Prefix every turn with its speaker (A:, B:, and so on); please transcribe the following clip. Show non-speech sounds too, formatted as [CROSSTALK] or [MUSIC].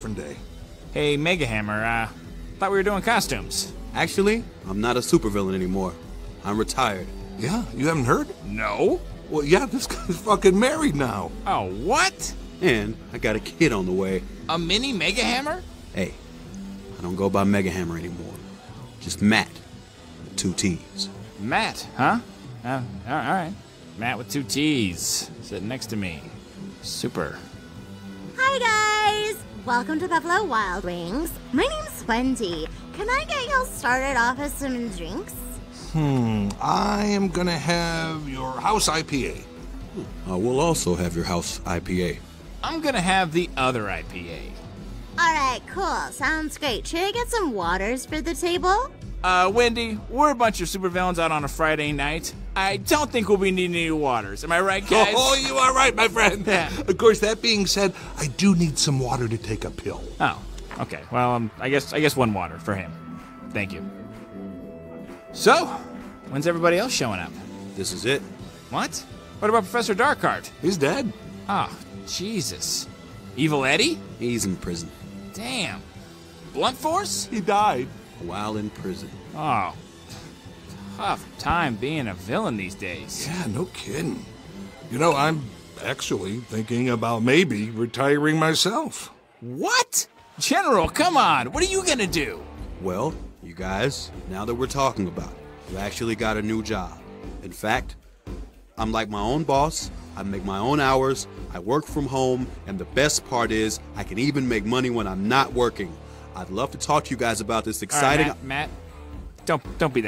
A: different day.
B: Hey, Mega Hammer, uh, thought we were doing costumes.
C: Actually, I'm not a supervillain anymore. I'm retired.
A: Yeah, you haven't heard?
B: No?
A: Well, yeah, [LAUGHS] this guy's fucking married now.
B: Oh, what?
C: And I got a kid on the way.
B: A mini Mega Hammer?
C: Hey, I don't go by Mega Hammer anymore. Just Matt. with Two T's.
B: Matt, huh? Uh, all right. Matt with two T's sitting next to me. Super.
D: Hi guys! Welcome to Buffalo Wild Wings. My name's Wendy. Can I get y'all started off with some drinks?
A: Hmm, I am gonna have your house IPA.
C: I will also have your house IPA.
B: I'm gonna have the other IPA.
D: Alright, cool. Sounds great. Should I get some waters for the table?
B: Uh, Wendy, we're a bunch of supervillains out on a Friday night. I don't think we'll be needing any waters. Am I right, guys?
A: Oh, [LAUGHS] you are right, my friend.
B: Yeah.
A: Of course, that being said, I do need some water to take a pill.
B: Oh, okay. Well, um, I guess I guess one water for him. Thank you. So, when's everybody else showing up?
C: This is it.
B: What? What about Professor Darkheart?
A: He's dead.
B: Oh, Jesus. Evil Eddie?
C: He's in prison.
B: Damn. Blunt Force?
A: He died.
C: While in prison.
B: Oh. Tough time being a villain these days.
A: Yeah, no kidding. You know, I'm actually thinking about maybe retiring myself.
B: What? General, come on. What are you gonna do?
C: Well, you guys, now that we're talking about it, you actually got a new job. In fact, I'm like my own boss. I make my own hours. I work from home, and the best part is I can even make money when I'm not working. I'd love to talk to you guys about this
B: All right,
C: exciting.
B: Matt, Matt, don't don't be that